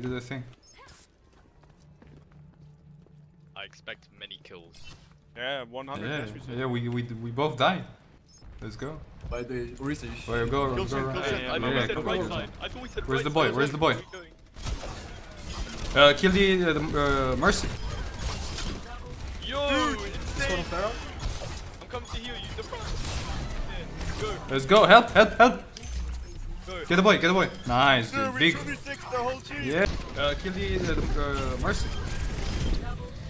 we did a thing. I expect many kills. Yeah, 100 Yeah, we yeah, we, we, we both died. Let's go. By the research. Where you go, Kill go, Shen, go. kill I Shen. Yeah, thought yeah, said right side. I thought we said Where's right the boy? side. Where's the boy? Where are we? Uh, kill the, uh, the uh, Mercy. Yo, insane! I'm coming to heal you. The front. Yeah, go, Let's go. Help, help, help. Get the boy, get the boy. Nice, dude. Big. 2v6 the whole team. Yeah. Uh, kill the, uh, the uh, Mercy.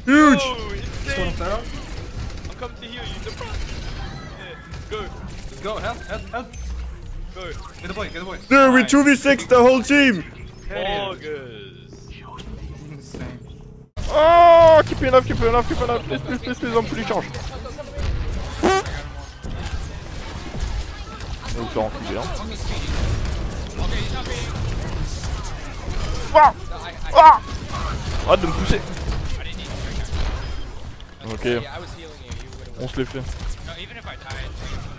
Huge. Insane! I'm coming to heal you. The front. Yeah, go, Let's go. Help, help, help. go. Get the boy, get the boy. Dude, we Nice. 2v6 the whole team. August. Insane. Oh, keep it up, keep it up, keep it up. Please, please, please, please, on plus charge. On enculer, hein. Ah Ah Arrête de me pousser Ok, on se les fait.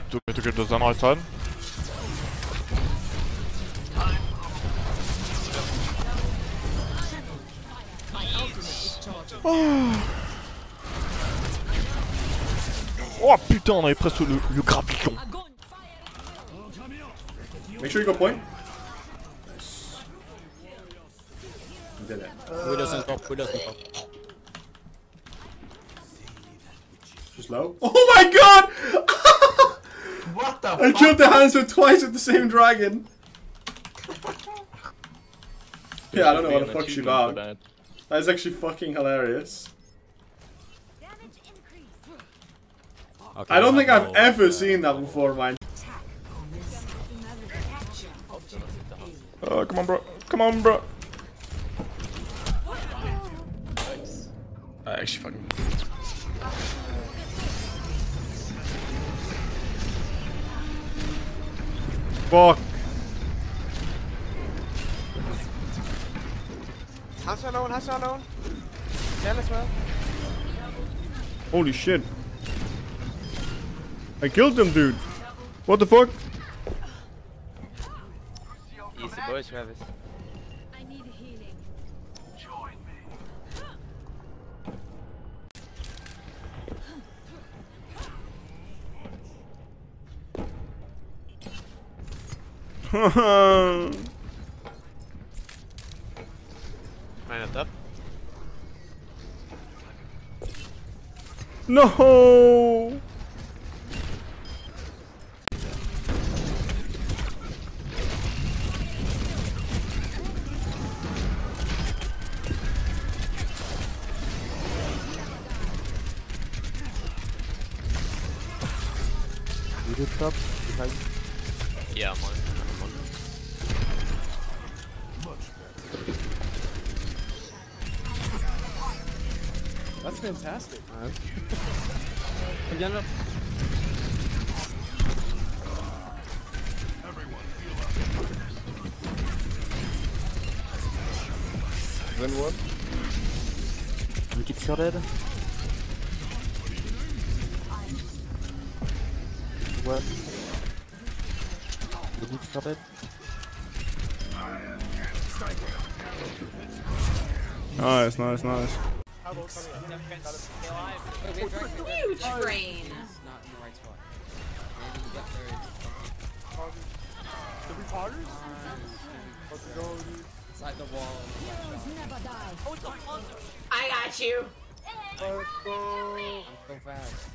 Du get das andere Teil. Oh putain, on avait presque le, le grappillon. Make sure you go point. Did it. Who doesn't pop? Who doesn't pop? Just low. Oh my god! What the I killed the Hanzo twice with the same dragon. yeah, I don't know what the fuck she about. That is actually fucking hilarious. Okay, I don't think I've ever uh, seen that before, mind. Uh, come on, bro. Come on, bro. I actually fucking. Fuck. Hands alone, hands alone. Jen as well. Holy shit. I killed them, dude. What the fuck? Easy boys, Travis. Mine up. no! Yeah, I'm on. I'm on. That's fantastic, man. Again, up. Then what? You keep shotted. What? You keep shotted. Nice, nice, nice. Huge brain. Inside the wall. I got you. Let's go. So fast.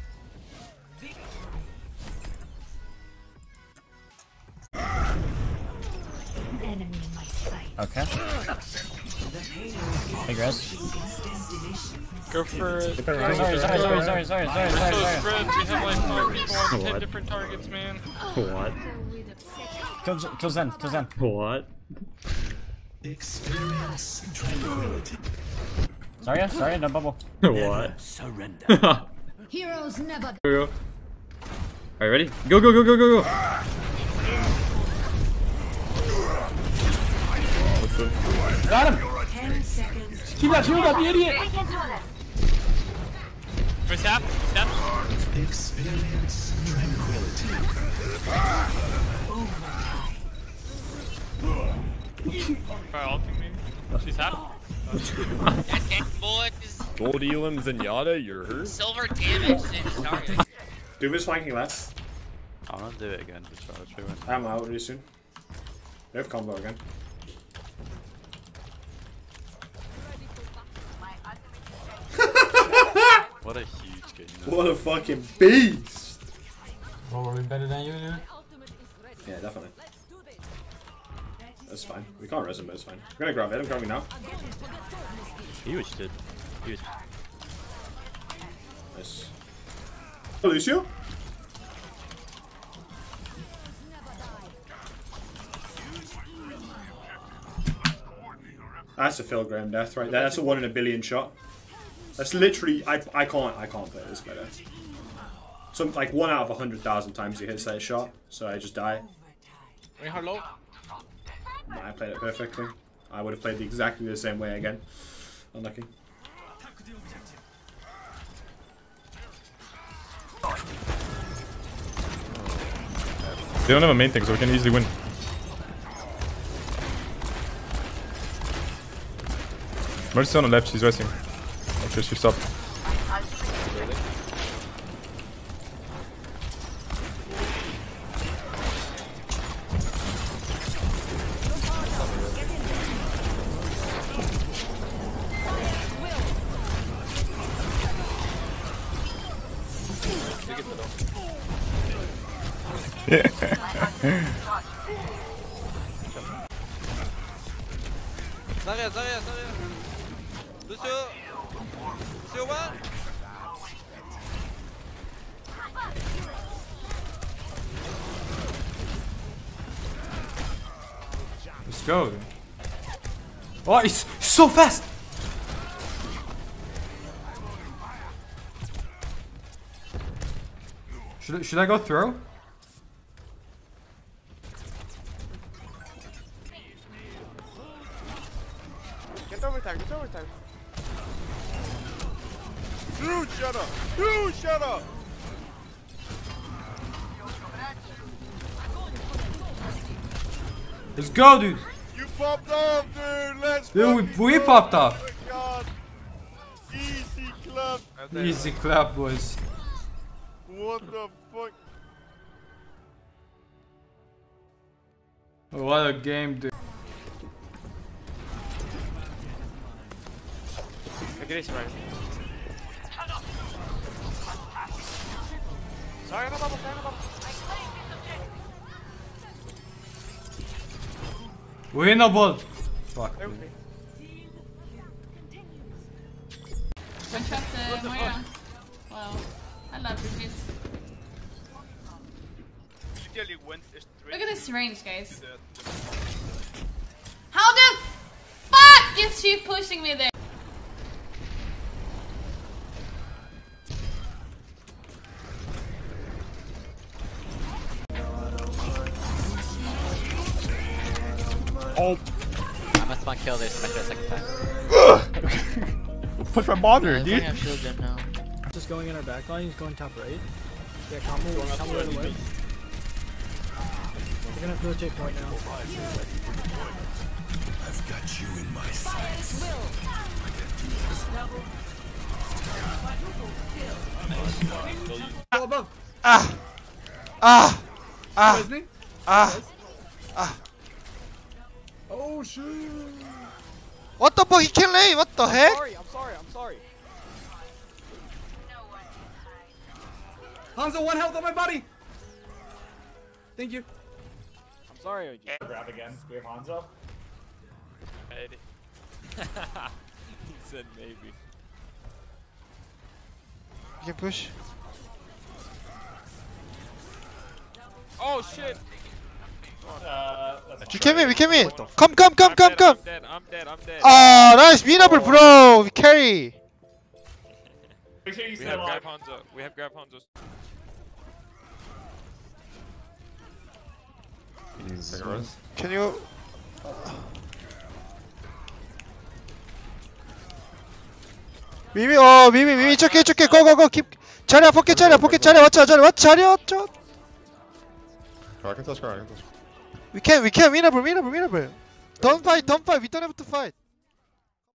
Enemy in my sight. Okay. Hey, guys. Go for it. Sorry, sorry, sorry, sorry, sorry, sorry, sorry, So sorry. spread, we have like five people on ten What? different targets, man. What? Kill, kill Zen, kill Zen. What? Sorry, sorry, no bubble. what? Heroes never Go, go. Are you ready? Go, go, go, go, go, go. Got him! Keep that shield up, you idiot! First half, step. Fire ulting me. She's happy. Boys, Gold Elam Zenyatta, you're hurt. silver damage didn't start. Doom is flanking left. I want to do it again for charge. We. I'm out really soon. We have combo again. What a huge game. What a fucking beast! Well, were we better than you, dude? Yeah, definitely. That's fine. We can't res him, but it's fine. I'm gonna grab it. I'm grabbing now. He was good. He was. Nice. Oh, Lucio? That's a Phil Graham death right there. That's a one in a billion shot. That's literally I I can't I can't play this better. Some like one out of a hundred thousand times he hits that shot, so I just die. Wait, hello? I played it perfectly. I would have played the exactly the same way again. Unlucky. They don't have a main thing, so we can easily win. Mercy's on the left, she's resting. Okay, she stopped. Zarya, Zarya, Zarya. Lucio. Lucio, what? Let's go. Oh, he's he's so fast. Should I, should I go throw? Get overtime, get overtime. Dude, shut up! Dude, shut up! Let's go, dude. You popped off, dude! Let's Dude, we, we popped off. Oh God! Easy club! Easy clap, boys. What the fuck? What a game, dude. Agree, right? Sorry, no bubble, sorry, no bubble. Winnable. Fuck. There dude. with me. One shot uh, Moira. Wow. I love this bit. Literally went straight Look at this range, guys. How the fuck is she pushing me there? Oh, I must not kill this for a second time. push my monitor, dude. have shield gen now. Just going in our back line, he's going top right. Yeah, combo, combo right away. We're gonna have to rotate point now. I've got you in my sights. Go above. Ah! Ah! Ah! Where's me? Ah! Oh, shoot. What the fuck? He can't lay! What the heck? Sorry, I'm sorry, I'm sorry. Hanzo, one health on my body. Thank you. I'm sorry, OG. Grab again. We have Hanzo. Maybe. he said maybe. You can push. Oh shit! Uh, You came in, we came in! Come, come, come, come, come! I'm dead, I'm dead, I'm dead. Oh, nice! Winnable, bro! We carry! Make sure you we stay have alive. grab Hanzo. We have grab Hanzo. Can you. 미미, 어, 미미, 미미, it's okay, it's okay, go, go, go, keep. 자리야, 포켓 자리야, 포켓 자리야, 왔자, 자리야, 왔자, 자리야, 왔자. I can touch car, I can touch We can't. we can, winnable, winnable, winnable. Don't fight, don't fight, we don't have to fight.